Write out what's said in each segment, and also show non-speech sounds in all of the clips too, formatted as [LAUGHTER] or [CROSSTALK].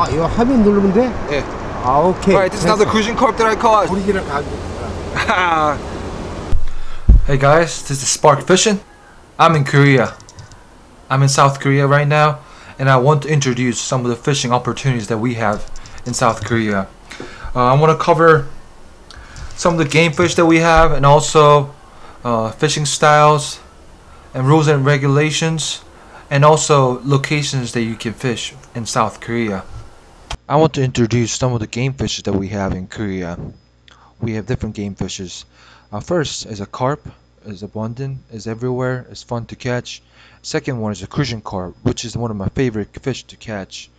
아 이거 화면 누르면 돼? 예. 아 오케이. Alright, this is another crucian carp that I caught. 가고. Hey guys, this is Spark Fishing. I'm in Korea. I'm in South Korea right now, and I want to introduce some of the fishing opportunities that we have in South Korea. Uh, I want to cover some of the game fish that we have, and also uh, fishing styles, and rules and regulations, and also locations that you can fish in South Korea. I want to introduce some of the game fishes that we have in Korea. We have different game fishes. Uh, first is a carp, is abundant, is everywhere, is fun to catch. Second one is a crucian carp, which is one of my favorite fish to catch.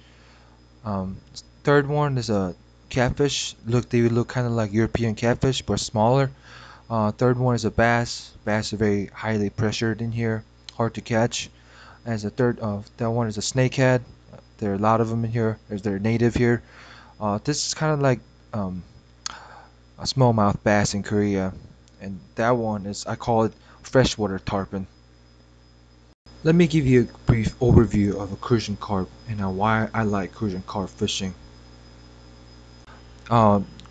Um, third one is a catfish. Look, they look kind of like European catfish, but smaller. Uh, third one is a bass. Bass are very highly pressured in here, hard to catch. As a third, uh, that one is a snakehead. There are a lot of them in here. There's they're native here. Uh, this is kind of like um, a smallmouth bass in Korea, and that one is I call it freshwater tarpon. Let me give you a brief overview of a crucian carp and why I like crucian carp fishing.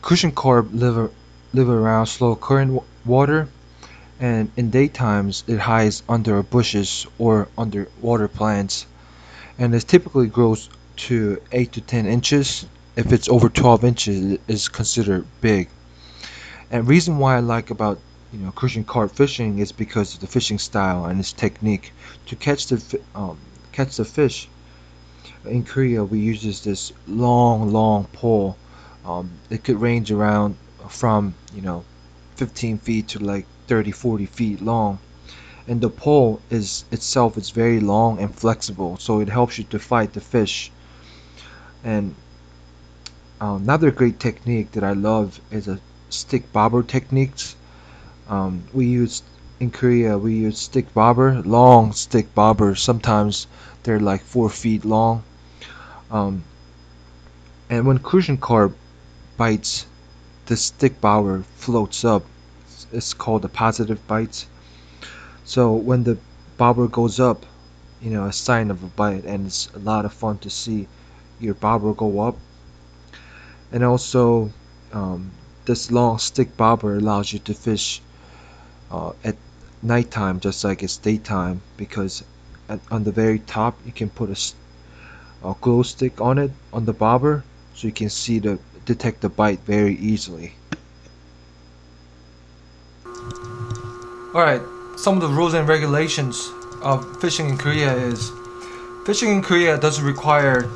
Crucian carp live live around slow current water, and in daytimes it hides under bushes or under water plants, and it typically grows to 8 to 10 inches. If it's over 12 inches, it is considered big. And reason why I like about you know crucian carp fishing is because of the fishing style and its technique to catch the um, catch the fish. In Korea, we use this, this long, long pole. Um, it could range around from you know 15 feet to like 30, 40 feet long. And the pole is itself is very long and flexible, so it helps you to fight the fish. And uh, another great technique that I love is a stick bobber techniques. Um, we use in Korea we use stick bobber, long stick bobber. Sometimes they're like four feet long. Um, and when crucian carp bites, the stick bobber floats up. It's, it's called a positive bite. So when the bobber goes up, you know, a sign of a bite, and it's a lot of fun to see your bobber go up. And also, um, this long stick bobber allows you to fish uh, at nighttime just like it's daytime because at, on the very top you can put a glow stick on it on the bobber so you can see the detect the bite very easily. Alright, some of the rules and regulations of fishing in Korea is fishing in Korea doesn't require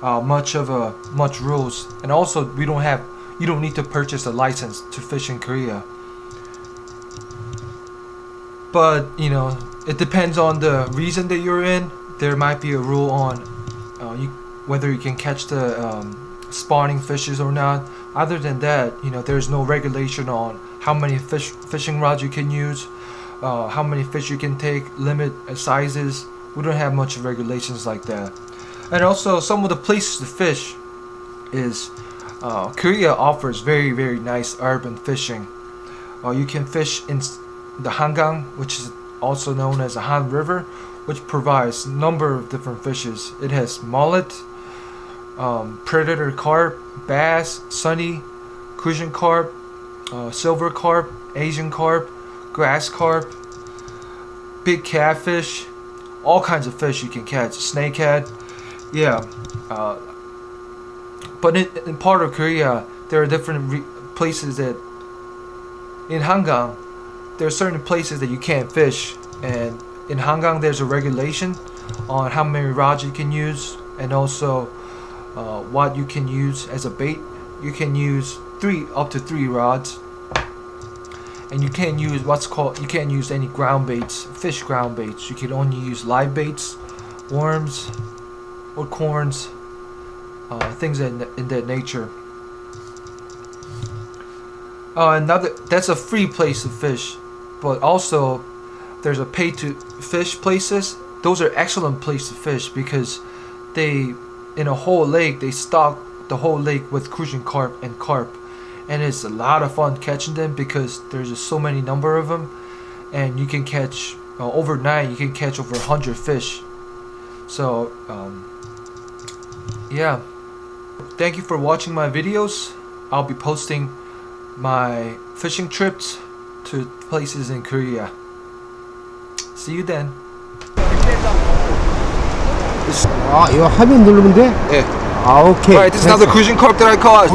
uh, much of a much rules. And also we don't have you don't need to purchase a license to fish in Korea. But you know it depends on the reason that you're in. There might be a rule on uh, you whether you can catch the um, spawning fishes or not. Other than that you know there's no regulation on how many fish fishing rods you can use uh, how many fish you can take limit uh, sizes we don't have much regulations like that and also some of the places to fish is uh, Korea offers very very nice urban fishing. Uh, you can fish in the Hangang, which is also known as the Han River, which provides number of different fishes. It has mullet, um, predator carp, bass, sunny, crucian carp, uh, silver carp, Asian carp, grass carp, big catfish, all kinds of fish you can catch. Snakehead, yeah. Uh, but in, in part of Korea, there are different re- places that in Hangang, there are certain places that you can't fish, and in Hangang there's a regulation on how many rods you can use, and also uh, what you can use as a bait. You can use three up to three rods, and you can't use what's called you can't use any ground baits, fish ground baits. You can only use live baits, worms, or corns uh, things in, in that nature. Uh, another that's a free place to fish, but also there's a pay to fish places. Those are excellent places to fish because they in a whole lake they stock the whole lake with crucian carp and carp, and it's a lot of fun catching them because there's just so many number of them and you can catch uh, overnight you can catch over 100 fish so um, yeah thank you for watching my videos I'll be posting my fishing trips to places in Korea see you then 아 이거 화면 누르면 돼? 예. 아 오케이. Alright, this is the crucian carp that I caught.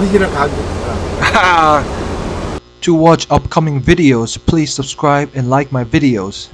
[LAUGHS] to watch upcoming videos please subscribe and like my videos.